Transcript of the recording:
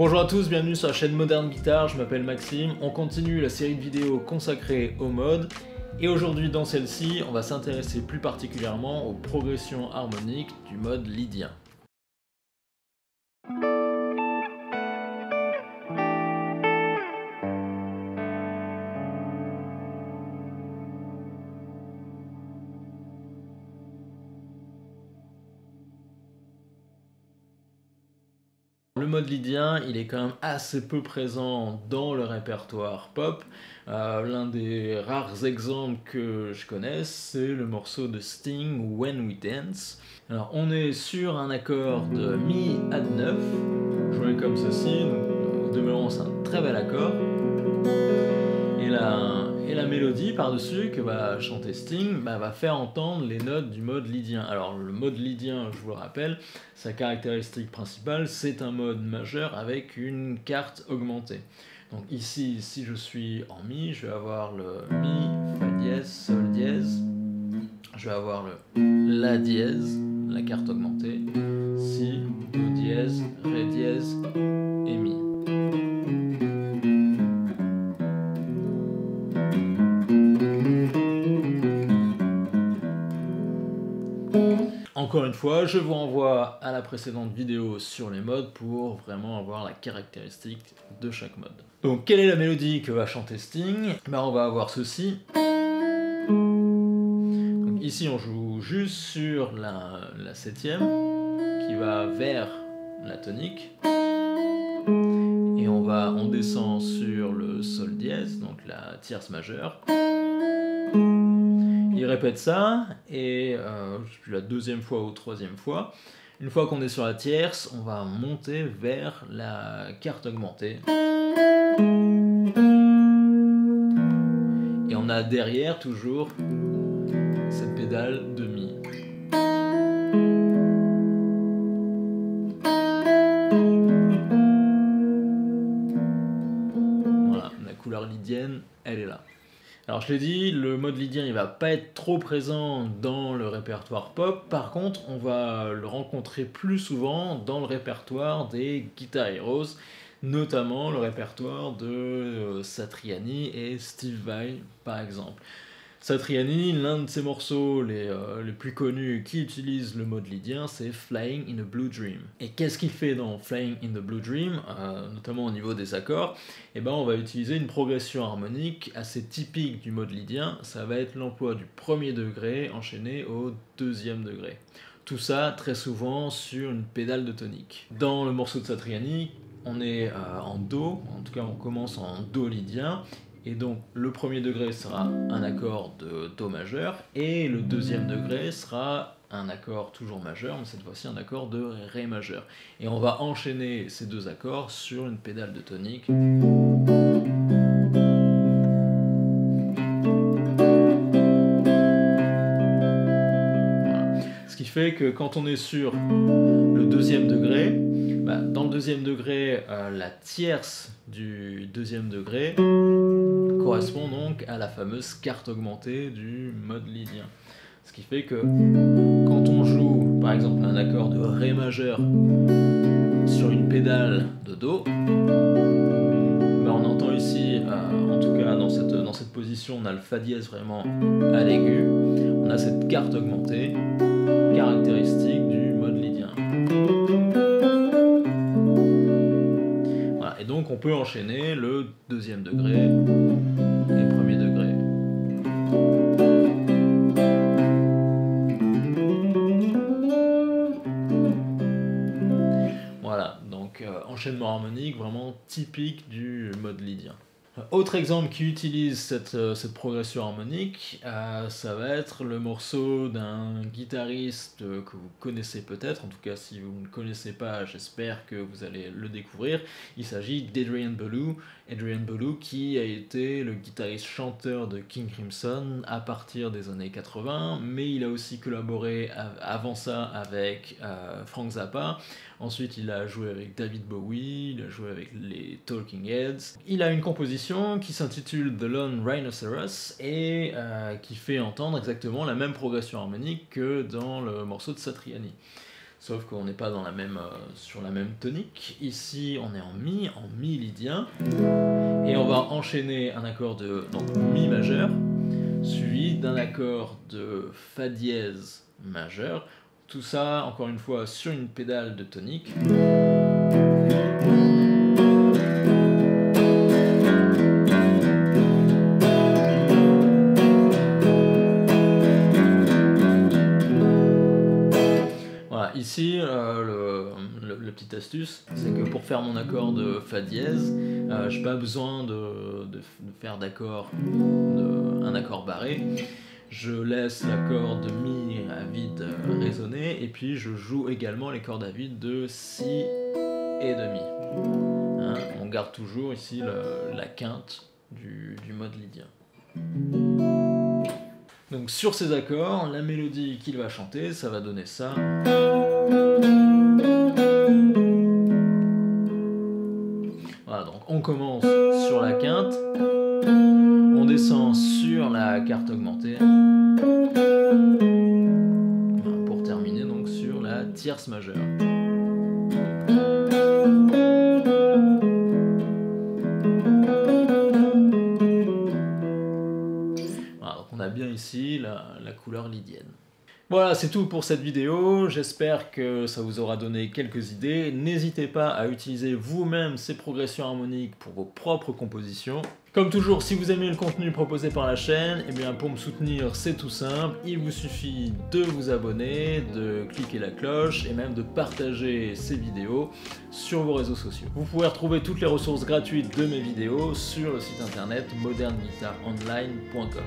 Bonjour à tous, bienvenue sur la chaîne Modern Guitar, je m'appelle Maxime, on continue la série de vidéos consacrée au mode, et aujourd'hui dans celle-ci, on va s'intéresser plus particulièrement aux progressions harmoniques du mode lydien. Le mode lydien, il est quand même assez peu présent dans le répertoire pop. Euh, l'un des rares exemples que je connaisse, c'est le morceau de Sting When We Dance. Alors, on est sur un accord de Mi add 9, joué comme ceci, donc c'est un très bel accord. Et là, et la mélodie par-dessus que va chanter Sting bah, va faire entendre les notes du mode lydien. Alors le mode lydien, je vous le rappelle, sa caractéristique principale, c'est un mode majeur avec une carte augmentée. Donc ici, si je suis en Mi, je vais avoir le Mi, Fa dièse, Sol dièse. Je vais avoir le La dièse, la carte augmentée, Si, Do dièse, Ré dièse et Mi. Encore une fois, je vous renvoie à la précédente vidéo sur les modes pour vraiment avoir la caractéristique de chaque mode. Donc quelle est la mélodie que va chanter Sting? Ben, On va avoir ceci. Ici on joue juste sur la, la septième qui va vers la tonique. Et on va, on descend sur le sol dièse, donc la tierce majeure il répète ça, et euh, la deuxième fois ou troisième fois, une fois qu'on est sur la tierce, on va monter vers la carte augmentée. Et on a derrière toujours cette pédale de mi. Voilà, la couleur lydienne, elle est là. Alors je l'ai dit, le mode lydien il va pas être trop présent dans le répertoire pop, par contre on va le rencontrer plus souvent dans le répertoire des Guitar Heroes, notamment le répertoire de euh, Satriani et Steve Vai par exemple. Satriani, l'un de ses morceaux les, euh, les, plus connus qui utilise le mode lydien, c'est Flying in a Blue Dream. Et qu'est-ce qu'il fait dans Flying in the Blue Dream, euh, notamment au niveau des accords? Eh ben, on va utiliser une progression harmonique assez typique du mode lydien. Ça va être l'emploi du premier degré enchaîné au deuxième degré. Tout ça très souvent sur une pédale de tonique. Dans le morceau de Satriani, on est euh, en Do, en tout cas on commence en Do lydien, et donc le premier degré sera un accord de Do majeur et le deuxième degré sera un accord toujours majeur, mais cette fois-ci un accord de Ré majeur. Et on va enchaîner ces deux accords sur une pédale de tonique. Ce qui fait que quand on est sur le deuxième degré, bah, dans le deuxième degré, euh, la tierce du deuxième degré correspond donc à la fameuse carte augmentée du mode lydien. Ce qui fait que quand on joue par exemple un accord de Ré majeur sur une pédale de Do, ben on entend ici, euh, en tout cas dans cette, dans cette position, on a le Fa dièse vraiment à l'aigu, on a cette carte augmentée caractéristique on peut enchaîner le deuxième degré et premier degré. Voilà, donc euh, enchaînement harmonique vraiment typique du mode lydien. Autre exemple qui utilise cette, euh, cette progression harmonique, euh, ça va être le morceau d'un guitariste euh, que vous connaissez peut-être, en tout cas si vous ne connaissez pas, j'espère que vous allez le découvrir. Il s'agit d'Adrian Belew, Adrian Belew qui a été le guitariste chanteur de King Crimson à partir des années 80, mais il a aussi collaboré avant ça avec euh, Frank Zappa. Ensuite, il a joué avec David Bowie, il a joué avec les Talking Heads. Il a une composition qui s'intitule The Lone Rhinoceros et euh, qui fait entendre exactement la même progression harmonique que dans le morceau de Satriani. sauf qu'on n'est pas dans la même, euh, sur la même tonique. Ici, on est en Mi, en Mi lydien, et on va enchaîner un accord de donc, Mi majeur, suivi d'un accord de Fa dièse majeur. Tout ça, encore une fois, sur une pédale de tonique. Voilà, ici, euh, le, le, petite astuce, c'est que pour faire mon accord de Fa dièse, euh, je n'ai pas besoin de, de faire d'accord, un accord barré. Je laisse l'accord de Mi à vide résonner et puis je joue également les cordes à vide de Si et de Mi. Hein, on garde toujours ici la quinte du, du mode lydien. Donc sur ces accords, la mélodie qu'il va chanter, ça va donner ça. Voilà, donc on commence sur la quinte, on sur la carte augmentée, pour terminer donc sur la tierce majeure. bien ici la, la couleur lydienne. Voilà, c'est tout pour cette vidéo. J'espère que ça vous aura donné quelques idées. N'hésitez pas à utiliser vous-même ces progressions harmoniques pour vos propres compositions. Comme toujours, si vous aimez le contenu proposé par la chaîne, eh bien pour me soutenir, c'est tout simple. Il vous suffit de vous abonner, de cliquer la cloche et même de partager ces vidéos sur vos réseaux sociaux. Vous pouvez retrouver toutes les ressources gratuites de mes vidéos sur le site internet modernguitaronline.com.